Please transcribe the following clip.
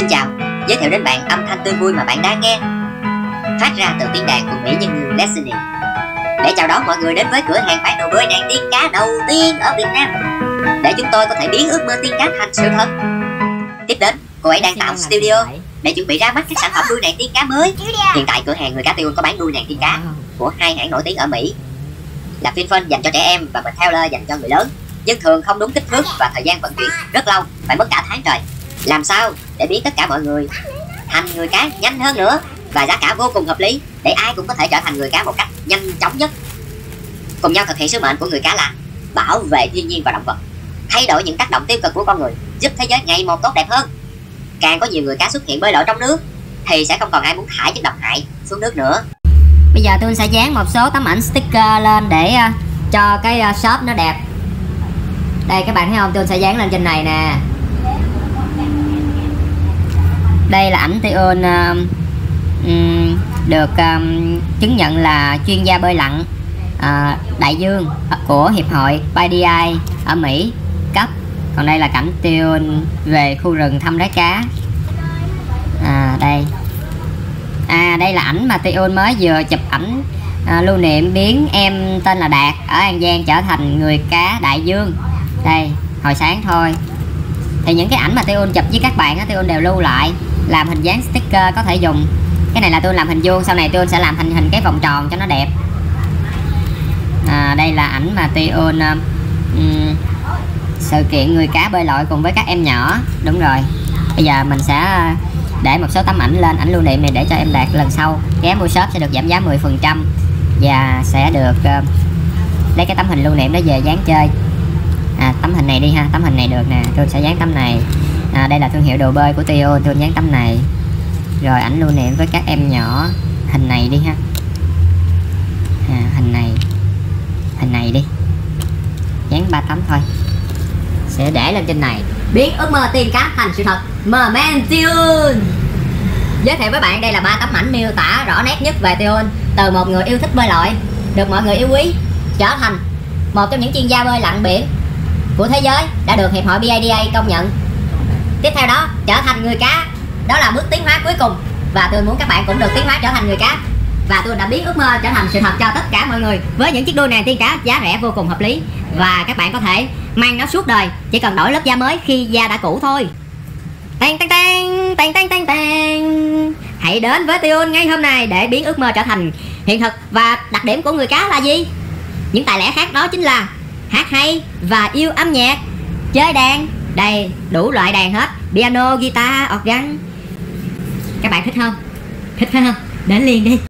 Xin chào, giới thiệu đến bạn âm thanh tươi vui mà bạn đang nghe. Phát ra từ tiếng đàn của Mỹ nhân ngư Destiny. Để chào đón mọi người đến với cửa hàng bán đồ bơi đàn tiên cá đầu tiên ở Việt Nam. Để chúng tôi có thể biến ước mơ tiên cá thành sự thật. Tiếp đến, cô ấy đang tạo studio để chuẩn bị ra mắt các sản phẩm nuôi đàn tiên cá mới. Hiện tại cửa hàng người cá tiêu có bán nuôi đàn tiên cá của hai hãng nổi tiếng ở Mỹ. Là FinFun dành cho trẻ em và Meteller dành cho người lớn. Nhưng thường không đúng kích thước và thời gian vận chuyển rất lâu phải mất cả tháng trời làm sao? Để biến tất cả mọi người. Thành người cá nhanh hơn nữa. Và giá cả vô cùng hợp lý để ai cũng có thể trở thành người cá một cách nhanh chóng nhất. Cùng nhau thực hiện sứ mệnh của người cá là bảo vệ thiên nhiên và động vật. Thay đổi những tác động tiêu cực của con người giúp thế giới ngày một tốt đẹp hơn. Càng có nhiều người cá xuất hiện bơi lội trong nước thì sẽ không còn ai muốn thải chất độc hại xuống nước nữa. Bây giờ tôi sẽ dán một số tấm ảnh sticker lên để ờ, cho cái ờ, shop nó đẹp. Đây các bạn thấy không, tôi sẽ dán lên trên này nè. Đây là ảnh Theon um, ờ, được um, chứng nhận là chuyên gia bơi lặn uh, đại dương của Hiệp hội PDI ở Mỹ cấp. Còn đây là cảnh Theon về khu rừng thăm đáy cá. À, Đây. À đây là ảnh mà Theon mới vừa chụp ảnh à, lưu niệm biến em tên là Đạt ở An Giang trở thành người cá đại dương. Đây hồi sáng thôi. Thì những cái ảnh mà Tion chụp với các bạn á Tion đều lưu lại làm hình dáng sticker có thể dùng. Cái này là tôi làm hình vuông sau này tôi sẽ làm hình hình cái vòng tròn cho nó đẹp. À, đây là ảnh mà Tion um, sự kiện người cá bơi lội cùng với các em nhỏ. Đúng rồi. Bây giờ mình sẽ uh, để một số tấm ảnh lên ảnh lưu niệm này để cho em đạt lần sau. Ghé mua shop sẽ được giảm giá 10% và sẽ được uh, lấy cái tấm hình lưu niệm đó về dán chơi. À, tấm hình này đi ha tấm hình này được nè tôi sẽ dán tấm này à, đây là thương hiệu đồ bơi của Tio tôi dán tấm này. Rồi ảnh lưu niệm với các em nhỏ. Hình này đi ha. À, hình này. Hình này đi. Dán ba tấm thôi. Sẽ để lên trên này. Biến ước mơ tiên cá thành sự thật. Merman Giới thiệu với bạn đây là ba tấm ảnh miêu tả rõ nét nhất về Tion Từ một người yêu thích bơi lội Được mọi người yêu quý Trở thành một trong những chuyên gia bơi lặn biển Của thế giới Đã được Hiệp hội BIDA công nhận. Tiếp theo đó trở thành người cá. Đó là bước tiến hóa cuối cùng. Và tôi muốn các bạn cũng được tiến hóa trở thành người cá. Và tôi đã biến ước mơ trở thành sự thật cho tất cả mọi người. Với những chiếc đuôi nàng tiên cá giá rẻ vô cùng hợp lý. Và các bạn có thể mang nó suốt đời. Chỉ cần đổi lớp da mới khi da đã cũ thôi. Tang tang tang tang tang tang tang Hãy đến với Tion ngay hôm nay để biến ước mơ trở thành hiện thực. Và đặc điểm của người cá là gì? Những tài lẻ khác đó chính là hát hay và yêu âm nhạc Chơi đàn, đây đủ loại đàn hết Piano, guitar, organ Các bạn thích không? Thích phải không? Đến liền đi